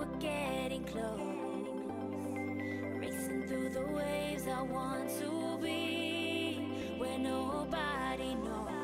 we're getting close. Racing through the waves I want to be where nobody knows.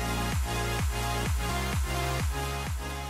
えっ?